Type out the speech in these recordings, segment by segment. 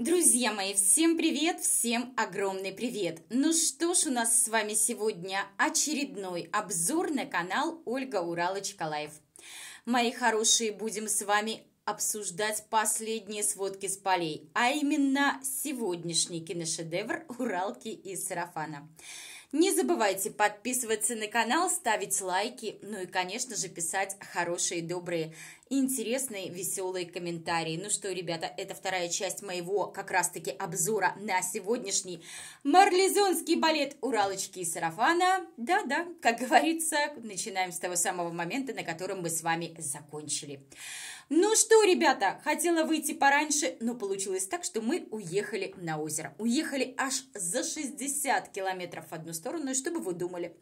Друзья мои, всем привет, всем огромный привет! Ну что ж, у нас с вами сегодня очередной обзор на канал Ольга Уралочка live. Мои хорошие, будем с вами обсуждать последние сводки с полей, а именно сегодняшний киношедевр «Уралки из сарафана». Не забывайте подписываться на канал, ставить лайки, ну и, конечно же, писать хорошие, добрые, интересные, веселые комментарии. Ну что, ребята, это вторая часть моего как раз-таки обзора на сегодняшний марлезонский балет «Уралочки и сарафана». Да-да, как говорится, начинаем с того самого момента, на котором мы с вами закончили. Ну что, ребята, хотела выйти пораньше, но получилось так, что мы уехали на озеро. Уехали аж за 60 километров в одну сторону, и что бы вы думали?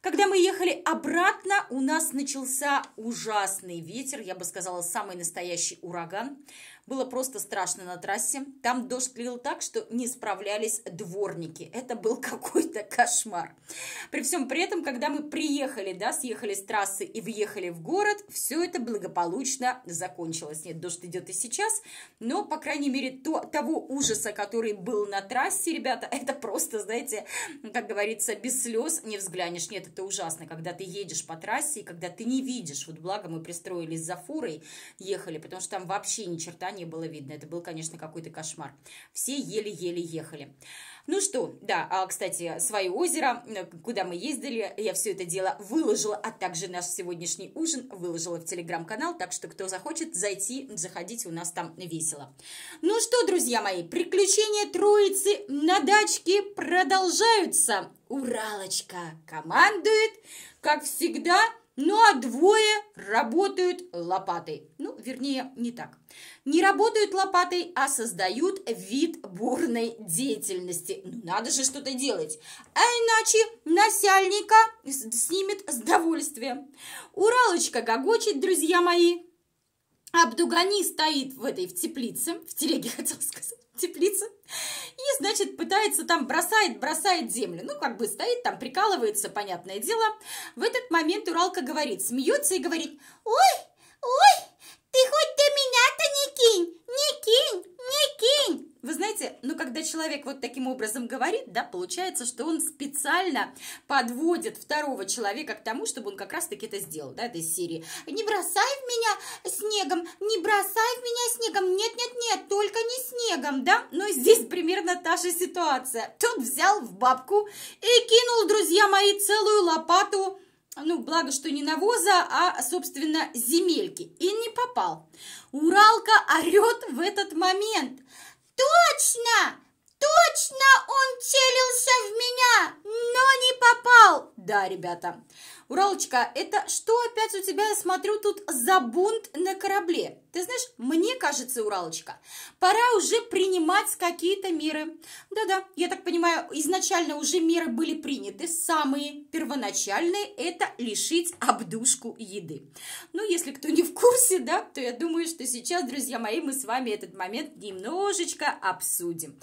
Когда мы ехали обратно, у нас начался ужасный ветер, я бы сказала, самый настоящий ураган. Было просто страшно на трассе. Там дождь лил так, что не справлялись дворники. Это был какой-то кошмар. При всем при этом, когда мы приехали, да, съехали с трассы и въехали в город, все это благополучно закончилось. Нет, дождь идет и сейчас, но, по крайней мере, то, того ужаса, который был на трассе, ребята, это просто, знаете, как говорится, без слез не взглянешь. Нет, это ужасно, когда ты едешь по трассе, и когда ты не видишь. Вот благо мы пристроились за фурой, ехали, потому что там вообще ни черта не было видно. Это был, конечно, какой-то кошмар. Все еле-еле ехали. Ну что, да, а, кстати, свое озеро, э, куда мы ездили, я все это дело выложила, а также наш сегодняшний ужин выложила в телеграм-канал, так что кто захочет зайти, заходите, у нас там весело. Ну что, друзья мои, приключения троицы на дачке продолжаются. Уралочка командует, как всегда, ну а двое работают лопатой. Ну, вернее, не так. Не работают лопатой, а создают вид бурной деятельности. Ну, надо же что-то делать. А иначе насяльника снимет с довольствием. Уралочка гогочет, друзья мои. Абдугани стоит в этой в теплице, в телеге хотел сказать теплице. И, значит, пытается там, бросает, бросает землю. Ну, как бы стоит там, прикалывается, понятное дело. В этот момент Уралка говорит, смеется и говорит, ой, ой, ты хоть ты меня-то не кинь, не кинь, не кинь. Вы знаете, ну, когда человек вот таким образом говорит, да, получается, что он специально подводит второго человека к тому, чтобы он как раз-таки это сделал, да, этой серии. Не бросай в меня снегом, не бросай в меня снегом, нет-нет-нет, только снегом, да. Ну, здесь примерно та же ситуация. Тот взял в бабку и кинул, друзья мои, целую лопату ну, благо, что не навоза, а, собственно, земельки. И не попал. Уралка орет в этот момент. Точно! Точно он целился в меня, но не попал. Да, ребята. Уралочка, это что опять у тебя, я смотрю, тут за бунт на корабле? Ты знаешь, мне кажется, Уралочка, пора уже принимать какие-то меры. Да-да, я так понимаю, изначально уже меры были приняты. Самые первоначальные – это лишить обдушку еды. Ну, если кто не в курсе, да, то я думаю, что сейчас, друзья мои, мы с вами этот момент немножечко обсудим.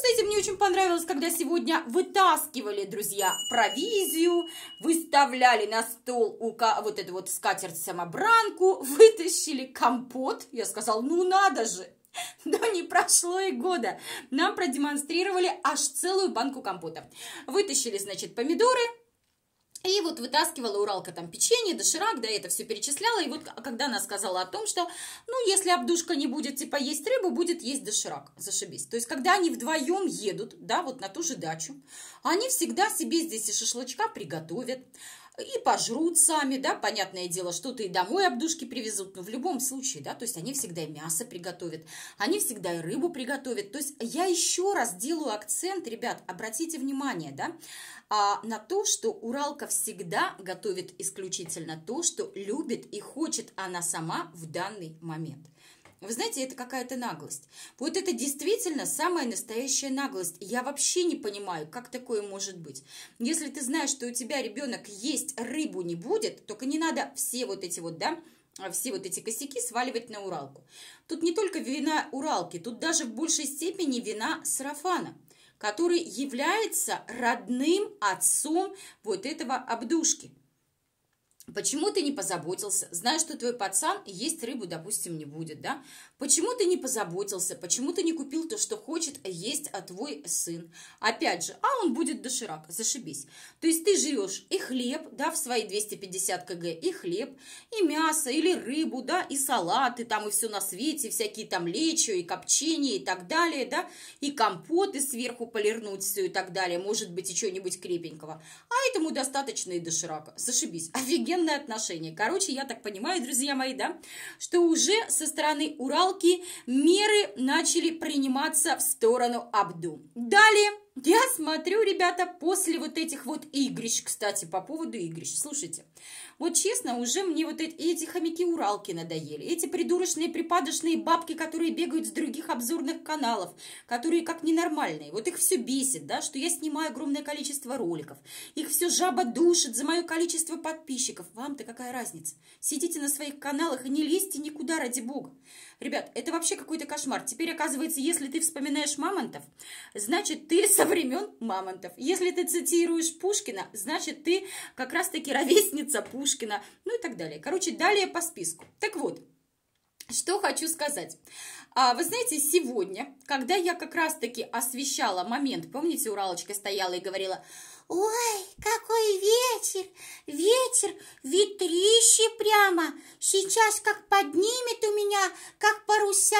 Знаете, мне очень понравилось, когда сегодня вытаскивали, друзья, провизию, выставляли на стол у вот эту вот скатерть-самобранку, вытащили компот. Я сказал, ну надо же, но не прошло и года. Нам продемонстрировали аж целую банку компота. Вытащили, значит, помидоры, и вот вытаскивала Уралка там печенье, доширак, да, это все перечисляла. И вот когда она сказала о том, что, ну, если обдушка не будет, типа, есть рыбу, будет есть доширак. Зашибись. То есть, когда они вдвоем едут, да, вот на ту же дачу, они всегда себе здесь и шашлычка приготовят и пожрут сами, да, понятное дело, что-то и домой обдушки привезут, но в любом случае, да, то есть они всегда и мясо приготовят, они всегда и рыбу приготовят. То есть я еще раз делаю акцент, ребят, обратите внимание, да, а, на то, что Уралка всегда готовит исключительно то, что любит и хочет она сама в данный момент. Вы знаете, это какая-то наглость. Вот это действительно самая настоящая наглость. Я вообще не понимаю, как такое может быть. Если ты знаешь, что у тебя ребенок есть рыбу не будет, только не надо все вот эти вот, да, все вот эти косяки сваливать на Уралку. Тут не только вина Уралки, тут даже в большей степени вина Сарафана, который является родным отцом вот этого обдушки. Почему ты не позаботился, зная, что твой пацан есть рыбу, допустим, не будет, да? Почему ты не позаботился, почему ты не купил то, что хочет есть а твой сын? Опять же, а он будет доширак, зашибись. То есть ты жрешь и хлеб, да, в свои 250 кг, и хлеб, и мясо, или рыбу, да, и салаты, там, и все на свете, всякие там лечо, и копчения, и так далее, да, и компоты сверху полирнуть все и так далее, может быть, и что-нибудь крепенького. А этому достаточно и доширака, зашибись. Офигенно взаимные отношения. Короче, я так понимаю, друзья мои, да, что уже со стороны Уралки меры начали приниматься в сторону Абду. Далее я смотрю, ребята, после вот этих вот игрищ, кстати, по поводу игрищ, слушайте, вот честно, уже мне вот эти, эти хомяки-уралки надоели, эти придурочные припадочные бабки, которые бегают с других обзорных каналов, которые как ненормальные, вот их все бесит, да, что я снимаю огромное количество роликов, их все жаба душит за мое количество подписчиков, вам-то какая разница? Сидите на своих каналах и не лезьте никуда, ради бога. Ребят, это вообще какой-то кошмар. Теперь, оказывается, если ты вспоминаешь Мамонтов, значит, ты со времен Мамонтов. Если ты цитируешь Пушкина, значит, ты как раз-таки ровесница Пушкина, ну и так далее. Короче, далее по списку. Так вот, что хочу сказать. А, вы знаете, сегодня, когда я как раз-таки освещала момент, помните, Уралочка стояла и говорила, Ой, какой ветер, ветер, ветрище прямо. Сейчас как поднимет у меня, как паруся,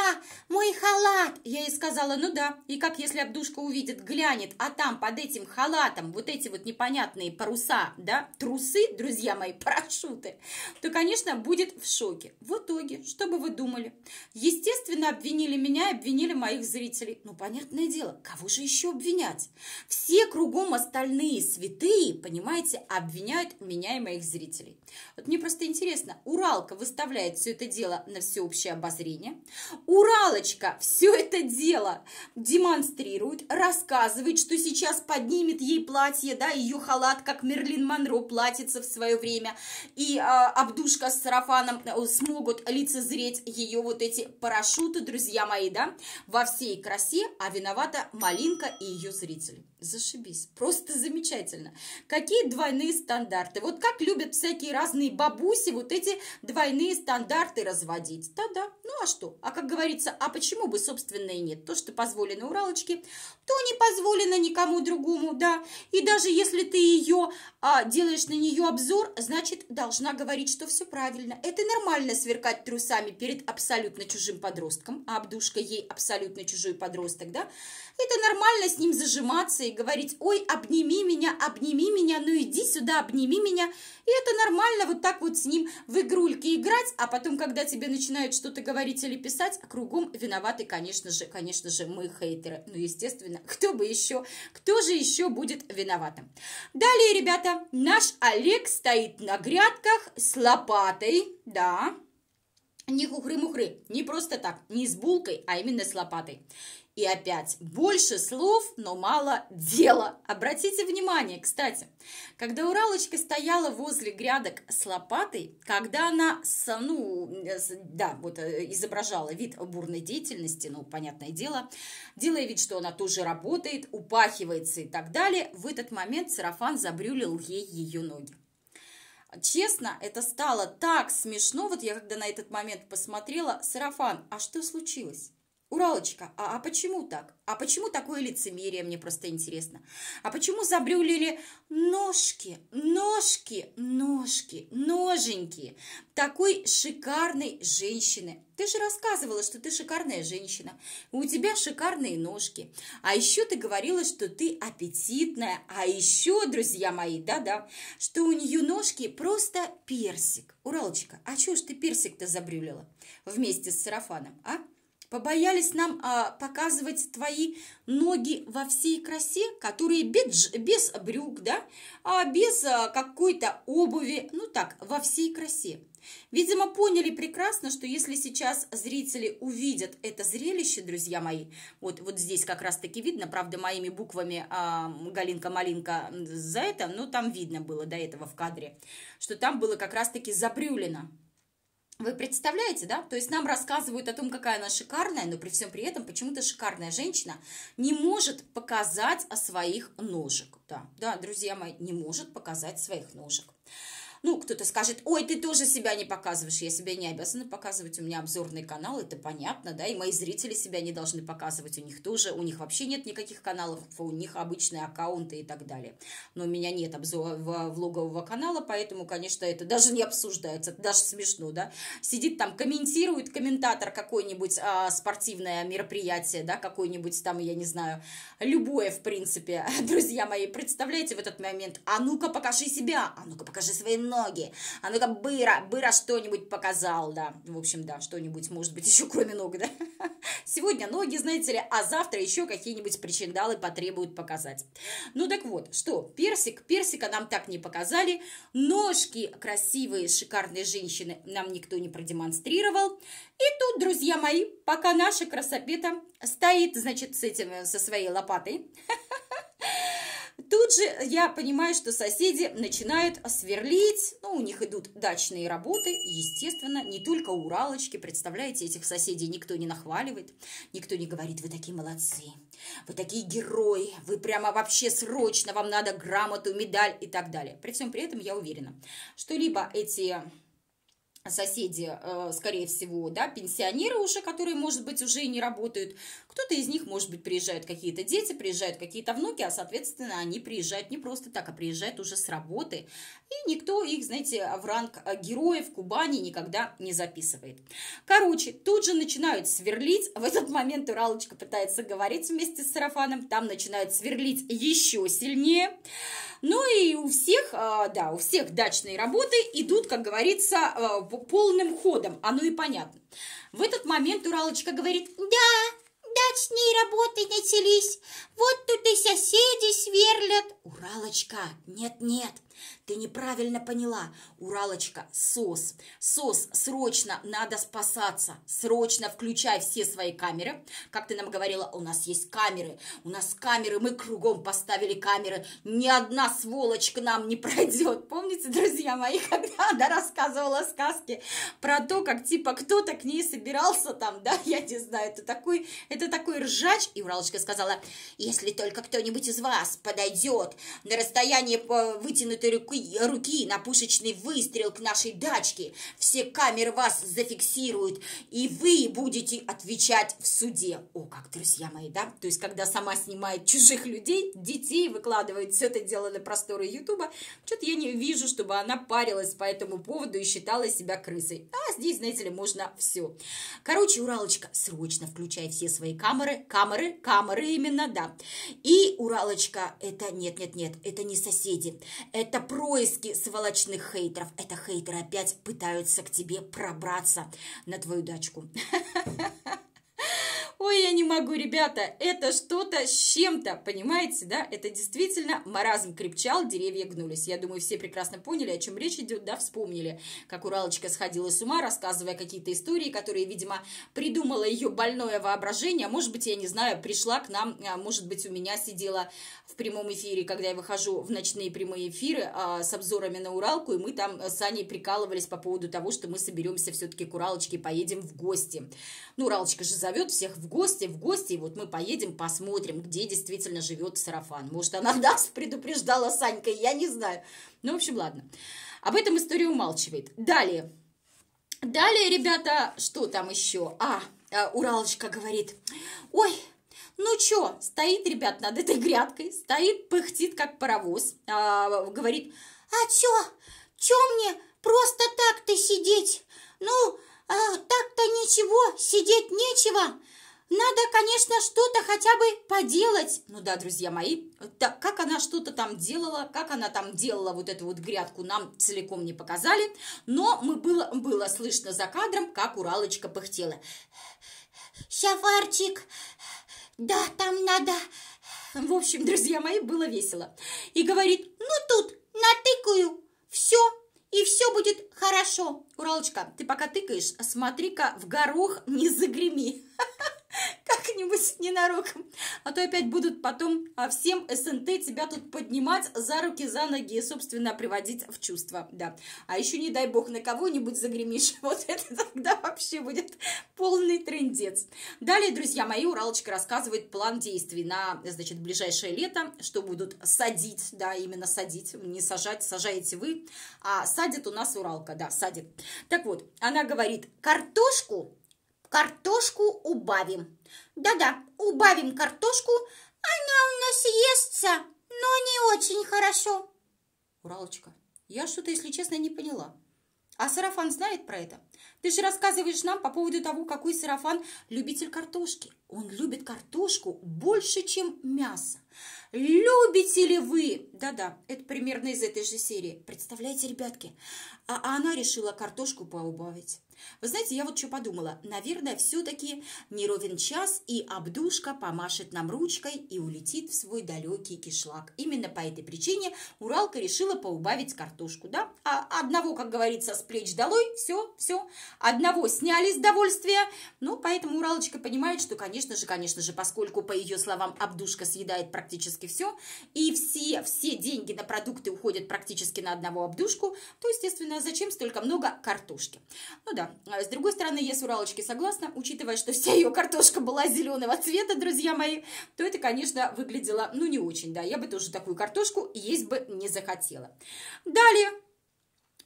мой халат. Я ей сказала, ну да, и как если Абдушка увидит, глянет, а там под этим халатом вот эти вот непонятные паруса, да, трусы, друзья мои, парашюты, то, конечно, будет в шоке. В итоге, что бы вы думали? Естественно, обвинили меня и обвинили моих зрителей. Ну, понятное дело, кого же еще обвинять? Все кругом остальные одни святые, понимаете, обвиняют меня и моих зрителей. Вот мне просто интересно, Уралка выставляет все это дело на всеобщее обозрение. Уралочка все это дело демонстрирует, рассказывает, что сейчас поднимет ей платье, да, ее халат, как Мерлин Монро платится в свое время, и э, Абдушка с сарафаном э, смогут лицезреть ее вот эти парашюты, друзья мои, да, во всей красе, а виновата Малинка и ее зрители. Зашибись, просто замечательно. Какие двойные стандарты? Вот как любят всякие разные бабуси вот эти двойные стандарты разводить. Да-да, ну а что? А как говорится, а почему бы, собственно, и нет? То, что позволено Уралочке, то не позволено никому другому, да. И даже если ты ее а, делаешь на нее обзор, значит, должна говорить, что все правильно. Это нормально сверкать трусами перед абсолютно чужим подростком, а Абдушка ей абсолютно чужой подросток, да. Это нормально с ним зажиматься и говорить, ой, обними меня, обними меня, ну иди сюда, обними меня. И это нормально вот так вот с ним в игрульки играть, а потом, когда тебе начинают что-то говорить или писать, кругом виноваты, конечно же, конечно же, мы хейтеры. Ну, естественно, кто бы еще, кто же еще будет виноватым? Далее, ребята, наш Олег стоит на грядках с лопатой, да, не хухры-мухры, не просто так, не с булкой, а именно с лопатой. И опять больше слов, но мало дела. Обратите внимание, кстати, когда Уралочка стояла возле грядок с лопатой, когда она, ну, да, вот э, изображала вид бурной деятельности, ну, понятное дело, делая вид, что она тоже работает, упахивается и так далее, в этот момент сарафан забрюлил ей ее ноги. Честно, это стало так смешно. Вот я когда на этот момент посмотрела, сарафан, а что случилось? Уралочка, а, а почему так? А почему такое лицемерие, мне просто интересно. А почему забрюлили ножки, ножки, ножки, ноженьки такой шикарной женщины? Ты же рассказывала, что ты шикарная женщина, у тебя шикарные ножки. А еще ты говорила, что ты аппетитная. А еще, друзья мои, да-да, что у нее ножки просто персик. Уралочка, а чего ж ты персик-то забрюлила вместе с сарафаном, а? Побоялись нам а, показывать твои ноги во всей красе, которые без, без брюк, да, а без а, какой-то обуви, ну так, во всей красе. Видимо, поняли прекрасно, что если сейчас зрители увидят это зрелище, друзья мои, вот, вот здесь как раз-таки видно, правда, моими буквами а, Галинка-малинка за это, но там видно было до этого в кадре, что там было как раз-таки запрюлено. Вы представляете, да? То есть нам рассказывают о том, какая она шикарная, но при всем при этом почему-то шикарная женщина не может показать о своих ножек. Да, да, друзья мои, не может показать своих ножек. Ну, кто-то скажет, ой, ты тоже себя не показываешь. Я себя не обязана показывать. У меня обзорный канал, это понятно, да, и мои зрители себя не должны показывать. У них тоже, у них вообще нет никаких каналов, у них обычные аккаунты и так далее. Но у меня нет обзора влогового канала, поэтому, конечно, это даже не обсуждается. Это даже смешно, да. Сидит там, комментирует комментатор какое-нибудь а, спортивное мероприятие, да, какое-нибудь там, я не знаю, любое, в принципе. Друзья мои, представляете в этот момент, а ну-ка покажи себя, а ну-ка покажи свои ноги. А ну-ка, Быра, Быра что-нибудь показал, да. В общем, да, что-нибудь, может быть, еще кроме ног, да. Сегодня ноги, знаете ли, а завтра еще какие-нибудь причиндалы потребуют показать. Ну так вот, что, персик, персика нам так не показали, ножки красивые, шикарные женщины нам никто не продемонстрировал. И тут, друзья мои, пока наша красопета стоит, значит, с этим, со своей лопатой, Тут же я понимаю, что соседи начинают сверлить, ну, у них идут дачные работы, естественно, не только уралочки, представляете, этих соседей никто не нахваливает, никто не говорит, вы такие молодцы, вы такие герои, вы прямо вообще срочно, вам надо грамоту, медаль и так далее. При всем при этом я уверена, что либо эти соседи, э, скорее всего, да, пенсионеры уже, которые, может быть, уже и не работают. Кто-то из них, может быть, приезжают какие-то дети, приезжают какие-то внуки, а, соответственно, они приезжают не просто так, а приезжают уже с работы. И никто их, знаете, в ранг э, героев Кубани никогда не записывает. Короче, тут же начинают сверлить. В этот момент Уралочка пытается говорить вместе с Сарафаном. Там начинают сверлить еще сильнее. Ну и у всех, а, да, у всех дачные работы идут, как говорится, а, полным ходом. Оно и понятно. В этот момент Уралочка говорит, да, дачные работы начались. Вот тут и соседи сверлят. Уралочка, нет-нет, ты неправильно поняла. Уралочка, СОС. СОС, срочно надо спасаться. Срочно включай все свои камеры. Как ты нам говорила, у нас есть камеры. У нас камеры, мы кругом поставили камеры. Ни одна сволочь к нам не пройдет. Помните, друзья мои, когда она рассказывала сказки про то, как типа кто-то к ней собирался там, да, я не знаю, это такой, это такой ржач. И Уралочка сказала, если только кто-нибудь из вас подойдет на расстояние вытянутой руки руки на пушечный выстрел к нашей дачке. Все камеры вас зафиксируют, и вы будете отвечать в суде. О, как, друзья мои, да? То есть, когда сама снимает чужих людей, детей, выкладывает все это дело на просторы Ютуба, что-то я не вижу, чтобы она парилась по этому поводу и считала себя крысой. А здесь, знаете ли, можно все. Короче, Уралочка, срочно включай все свои камеры, камеры, камеры именно, да. И, Уралочка, это, нет-нет-нет, это не соседи, это про происки сволочных хейтеров. Это хейтеры опять пытаются к тебе пробраться на твою дачку. Ой, я не могу, ребята, это что-то с чем-то, понимаете, да? Это действительно маразм крепчал, деревья гнулись. Я думаю, все прекрасно поняли, о чем речь идет, да, вспомнили, как Уралочка сходила с ума, рассказывая какие-то истории, которые, видимо, придумала ее больное воображение. Может быть, я не знаю, пришла к нам, а, может быть, у меня сидела в прямом эфире, когда я выхожу в ночные прямые эфиры а, с обзорами на Уралку, и мы там с Аней прикалывались по поводу того, что мы соберемся все-таки к Уралочке поедем в гости. Ну, Уралочка же зовет всех в гости, в гости, и вот мы поедем, посмотрим, где действительно живет сарафан. Может, она нас предупреждала Санька, я не знаю. Ну, в общем, ладно. Об этом история умалчивает. Далее. Далее, ребята, что там еще? А, а Уралочка говорит, ой, ну чё, стоит, ребят, над этой грядкой, стоит, пыхтит, как паровоз, а, говорит, а чё, чё мне просто так-то сидеть? Ну, а, так-то ничего, сидеть нечего. Надо, конечно, что-то хотя бы поделать. Ну да, друзья мои, так, как она что-то там делала, как она там делала вот эту вот грядку, нам целиком не показали. Но мы было, было слышно за кадром, как Уралочка пыхтела. Шафарчик, да, там надо... В общем, друзья мои, было весело. И говорит, ну тут натыкаю, все, и все будет хорошо. Уралочка, ты пока тыкаешь, смотри-ка в горох не загреми. как-нибудь ненароком. А то опять будут потом а, всем СНТ тебя тут поднимать за руки, за ноги и, собственно, приводить в чувство. Да. А еще, не дай бог, на кого-нибудь загремишь. Вот это тогда вообще будет полный трендец. Далее, друзья мои, Уралочка рассказывает план действий на, значит, ближайшее лето, что будут садить, да, именно садить, не сажать, сажаете вы, а садит у нас Уралка, да, садит. Так вот, она говорит, картошку Картошку убавим. Да-да, убавим картошку. Она у нас естся, но не очень хорошо. Уралочка, я что-то, если честно, не поняла. А сарафан знает про это? Ты же рассказываешь нам по поводу того, какой сарафан любитель картошки. Он любит картошку больше, чем мясо. Любите ли вы? Да-да, это примерно из этой же серии. Представляете, ребятки, а она решила картошку поубавить. Вы знаете, я вот что подумала. Наверное, все-таки не ровен час, и Абдушка помашет нам ручкой и улетит в свой далекий кишлак. Именно по этой причине Уралка решила поубавить картошку, да? А одного, как говорится, с плеч долой, все, все. Одного сняли с довольствия. Ну, поэтому Уралочка понимает, что, конечно же, конечно же, поскольку, по ее словам, Абдушка съедает практически все, и все, все деньги на продукты уходят практически на одного Абдушку, то, естественно, зачем столько много картошки? Ну да, а с другой стороны, я с Уралочки согласна, учитывая, что вся ее картошка была зеленого цвета, друзья мои, то это, конечно, выглядело, ну, не очень, да. Я бы тоже такую картошку есть бы не захотела. Далее,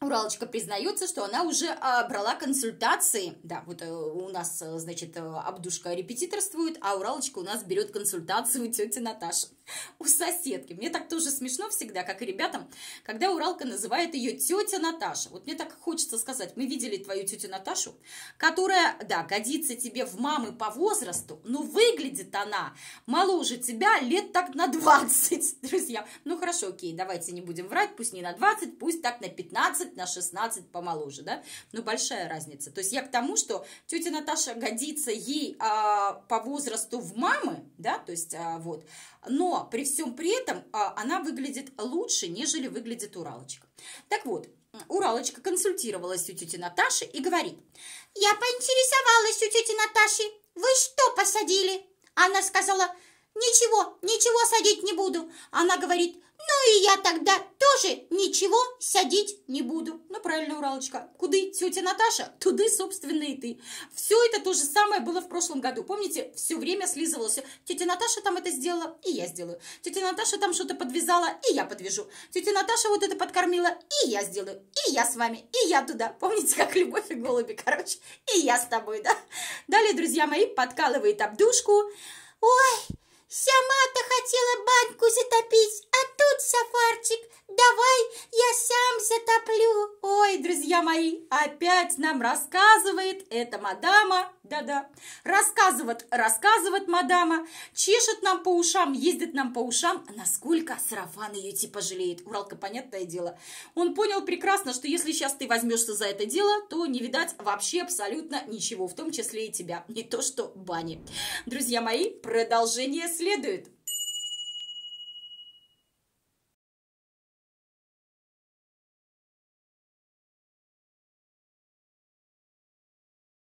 Уралочка признается, что она уже а, брала консультации. Да, вот а, у нас, э, значит, э, Абдушка репетиторствует, а Уралочка у нас берет консультацию тети Наташи, у соседки. Мне так тоже смешно всегда, как и ребятам, когда Уралка называет ее тетя Наташа. Вот мне так хочется сказать, мы видели твою тетю Наташу, которая, да, годится тебе в мамы по возрасту, но выглядит она моложе тебя лет так на 20, друзья. Ну хорошо, окей, давайте не будем врать, пусть не на 20, пусть так на 15, 15 на 16 помоложе, да, но большая разница. То есть я к тому, что тетя Наташа годится ей а, по возрасту в мамы, да, то есть а, вот, но при всем при этом а, она выглядит лучше, нежели выглядит Уралочка. Так вот, Уралочка консультировалась у тети Наташи и говорит, я поинтересовалась у тети Наташи, вы что посадили? Она сказала, ничего, ничего садить не буду. Она говорит, и я тогда тоже ничего садить не буду. Ну, правильно, Уралочка. Куды тетя Наташа, туды, собственно, и ты. Все это то же самое было в прошлом году. Помните, все время слизывалось. Тетя Наташа там это сделала, и я сделаю. Тетя Наташа там что-то подвязала, и я подвяжу. Тетя Наташа вот это подкормила, и я сделаю. И я с вами, и я туда. Помните, как любовь и голуби, короче. И я с тобой, да? Далее, друзья мои, подкалывает обдушку. Ой, Сама-то хотела баньку затопить, а тут сафарчик. Давай я сам затоплю. Ой, друзья мои, опять нам рассказывает эта мадама. Да-да, рассказывает, рассказывает мадама. Чешет нам по ушам, ездит нам по ушам. Насколько сарафан ее типа жалеет. Уралка, понятное дело. Он понял прекрасно, что если сейчас ты возьмешься за это дело, то не видать вообще абсолютно ничего, в том числе и тебя. Не то что бани. Друзья мои, продолжение следует.